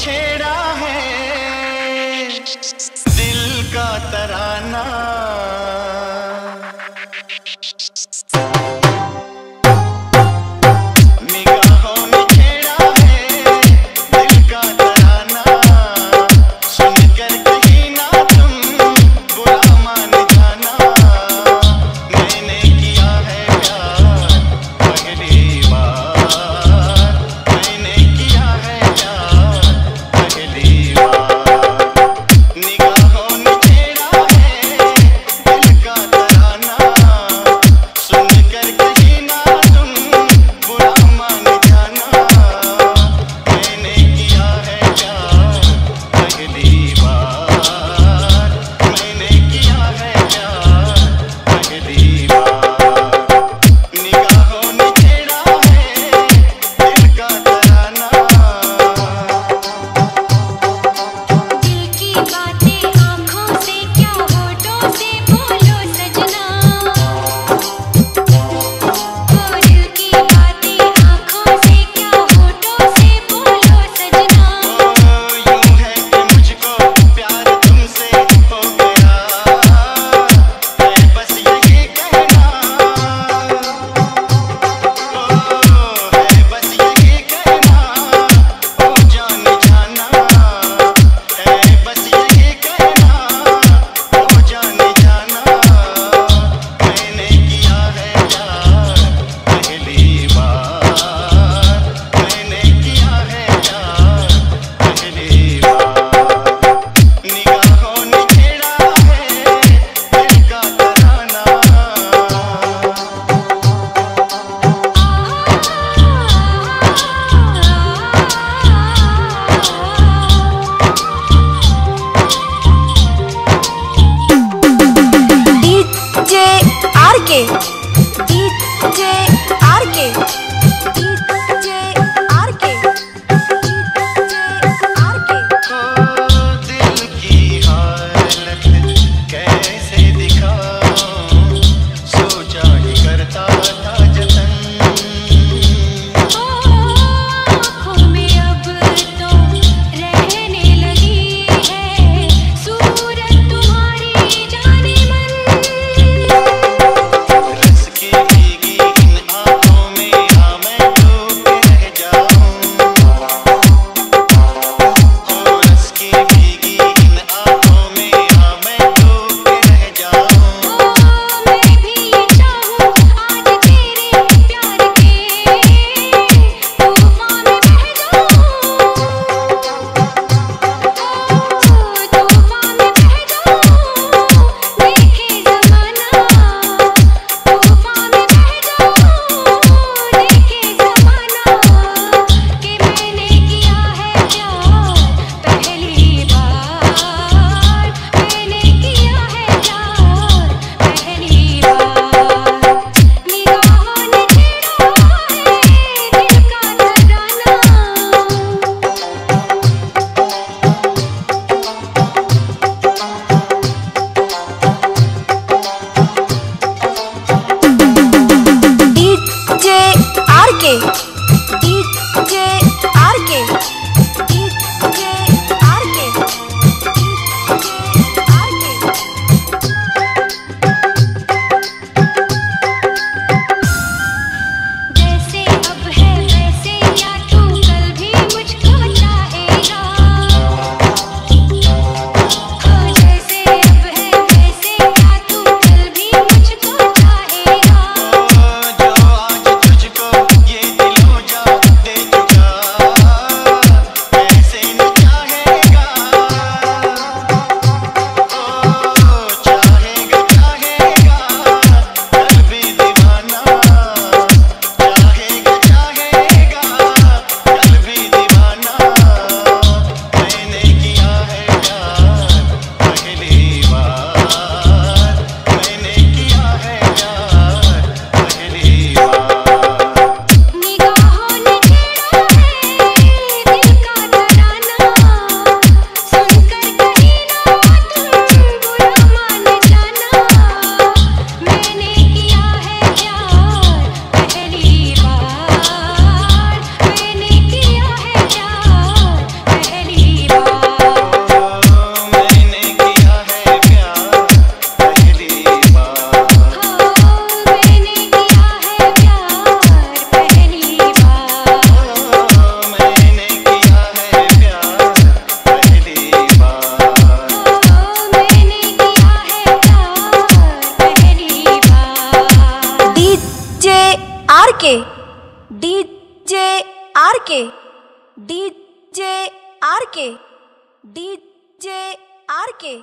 chance. के R K Okay. K D J R K D J R K.